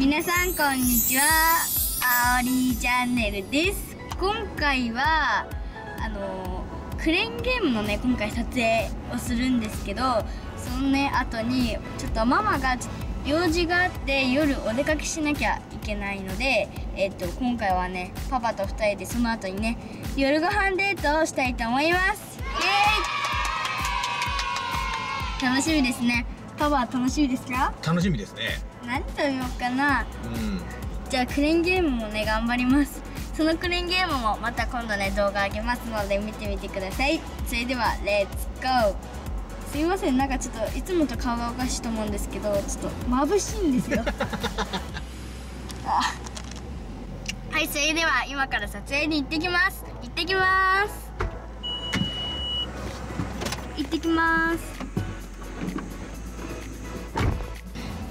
皆さんこんにちは。あおりチャンネルです。今回はあのクレーンゲームのね今回撮影をするんですけどそのね後にちょっとママが用事があって夜お出かけしなきゃいけないので、えっと今回はねパパと2人でその後にね夜ご飯デートをしたいと思います。イエーイ。楽しみですね。パパは楽しみですか？楽しみですね。何食べようかな。うん。じゃあクレーンゲームもね頑張ります。そのクレーンゲームもまた今度ね動画あげますので見てみてください。それではレッツゴーすいません。なんかちょっといつもと顔がおかしいと思うんですけどちょっと眩しいんですよ。あ はいそれでは今から撮影に行ってきます。行ってきます。行ってきます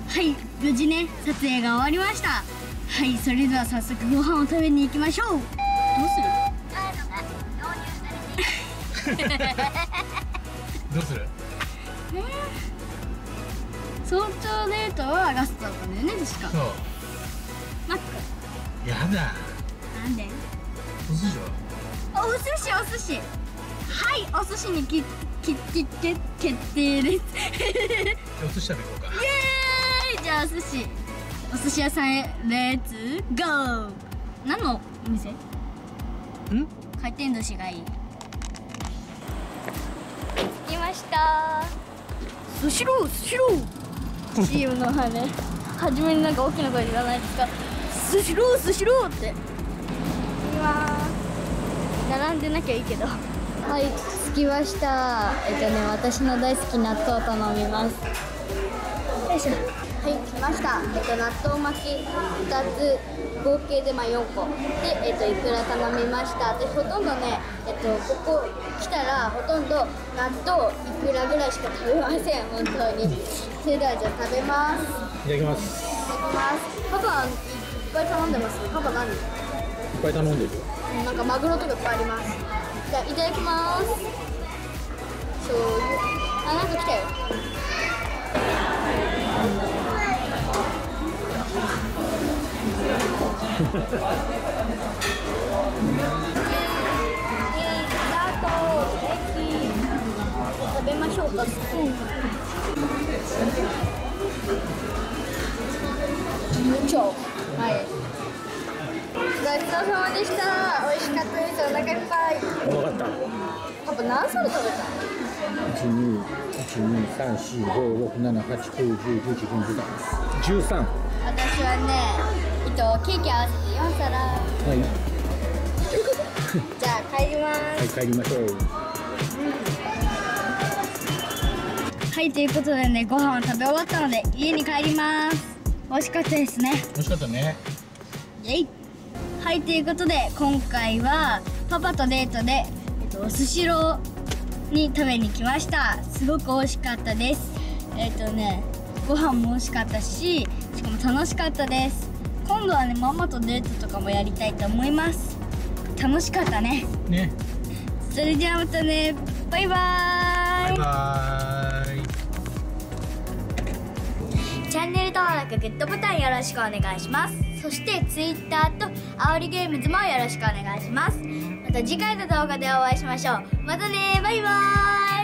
はい無事ね撮影が終わりました。はいそれでは早速ご飯を食べに行きましょう。どうする？どうする？早朝デートはガストだったんだよね確か。そう。マック。やだ。なんで？お寿司は？お寿司お寿司。はいお寿司にきききき決定です。じゃあお寿司食べ行こうか。イエーイじゃあお寿司お寿司屋さんへレッツゴー。何のお店？ん？回転寿司がいい。着きました。スシロースシロー CM の羽。ね初めになんか大きな声で言わないですか？スシロースシローって。着きます並んでなきゃいいけど。はい着きました。えっとね私の大好き納豆頼みます。よいしょはい来ました。えっと納豆巻き2つ合計でまあ4個。でえっといくら頼みました。でほとんどねえっとここ来たらほとんど納豆いくらぐらいしか食べません。本当に。それではじゃあ食べます。いいただきます。ただきます。パパいっぱい頼んでます？パパ何？いっぱい頼んでるよ。なんかマグロとかいっぱいあります。じゃあいただきます。醤油食べましょうかスプーン無調はいごちそうさまでした。美味しかったです。お腹いっぱい。分かった。パパ何皿食べた一二一二三四五六七八九十十一十二十三。十三私はねえっとケーキ合わせて4皿。はい。じゃあ帰ります。はい帰りましょう。はいということでねご飯を食べ終わったので家に帰ります。美味しかったですね。美味しかったね。イェイ。はいということで今回はパパとデートで、えっと、お寿司ローに食べに来ました。すごく美味しかったです。えっ、とねご飯も美味しかったししかも楽しかったです。今度はねママとデートとかもやりたいと思います。楽しかったね。ね。それじゃあまたねバイバーイ。バイバーイ。チャンネル登録グッドボタンよろしくお願いします。そして Twitter とりゲームズもよろしくお願いしますまた次回の動画でお会いしましょう。またねバイバーイ。